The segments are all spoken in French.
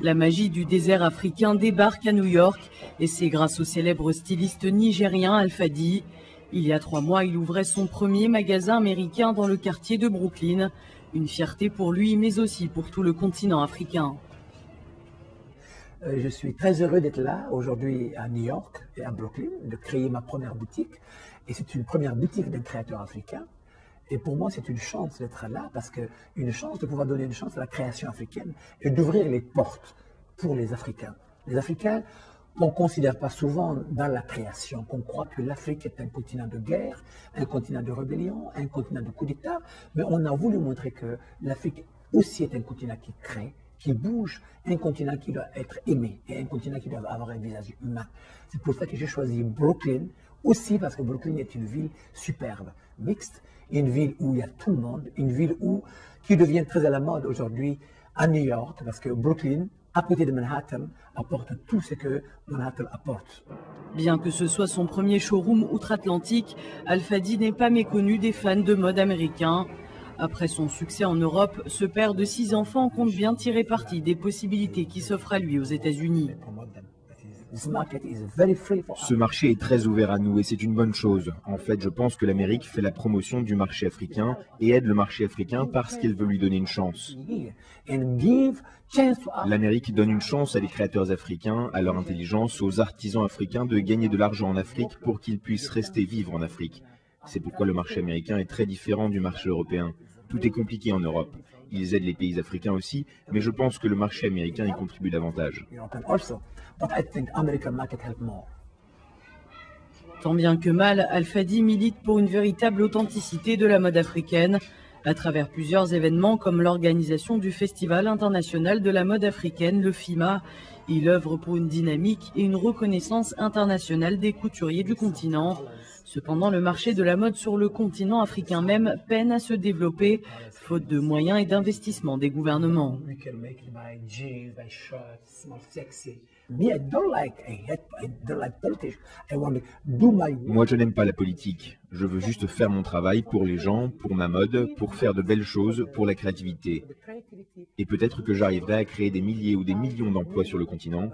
La magie du désert africain débarque à New York et c'est grâce au célèbre styliste nigérien Alfadi. Il y a trois mois, il ouvrait son premier magasin américain dans le quartier de Brooklyn. Une fierté pour lui, mais aussi pour tout le continent africain. Euh, je suis très heureux d'être là aujourd'hui à New York et à Brooklyn, de créer ma première boutique. Et c'est une première boutique d'un créateur africain. Et pour moi, c'est une chance d'être là, parce que une chance de pouvoir donner une chance à la création africaine et d'ouvrir les portes pour les Africains. Les Africains, on ne considère pas souvent dans la création, qu'on croit que l'Afrique est un continent de guerre, un continent de rébellion, un continent de coup d'État, mais on a voulu montrer que l'Afrique aussi est un continent qui crée, qui bouge, un continent qui doit être aimé et un continent qui doit avoir un visage humain. C'est pour ça que j'ai choisi Brooklyn, aussi parce que Brooklyn est une ville superbe, mixte, une ville où il y a tout le monde, une ville où, qui devient très à la mode aujourd'hui à New York, parce que Brooklyn, à côté de Manhattan, apporte tout ce que Manhattan apporte. Bien que ce soit son premier showroom outre-Atlantique, Alfadi n'est pas méconnu des fans de mode américains. Après son succès en Europe, ce père de six enfants compte bien tirer parti des possibilités qui s'offrent à lui aux États-Unis. Ce marché est très ouvert à nous et c'est une bonne chose. En fait, je pense que l'Amérique fait la promotion du marché africain et aide le marché africain parce qu'elle veut lui donner une chance. L'Amérique donne une chance à les créateurs africains, à leur intelligence, aux artisans africains de gagner de l'argent en Afrique pour qu'ils puissent rester vivre en Afrique. C'est pourquoi le marché américain est très différent du marché européen. Tout est compliqué en Europe. Ils aident les pays africains aussi, mais je pense que le marché américain y contribue davantage. Tant bien que mal, Al-Fadi milite pour une véritable authenticité de la mode africaine à travers plusieurs événements comme l'organisation du Festival international de la mode africaine, le FIMA. Il œuvre pour une dynamique et une reconnaissance internationale des couturiers du continent. Cependant, le marché de la mode sur le continent africain même peine à se développer, faute de moyens et d'investissement des gouvernements. Moi, je n'aime pas la politique. Je veux juste faire mon travail pour les gens, pour ma mode, pour faire de belles choses, pour la créativité. Et peut-être que j'arriverai à créer des milliers ou des millions d'emplois sur le continent.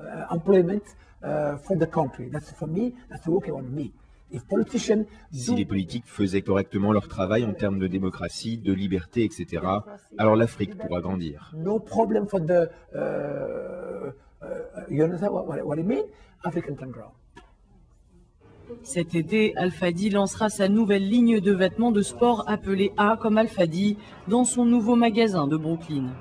Si les politiques faisaient correctement leur travail en termes de démocratie, de liberté, etc., alors l'Afrique pourra grandir. Cet été, Alfadi lancera sa nouvelle ligne de vêtements de sport appelée A comme Alfadi dans son nouveau magasin de Brooklyn.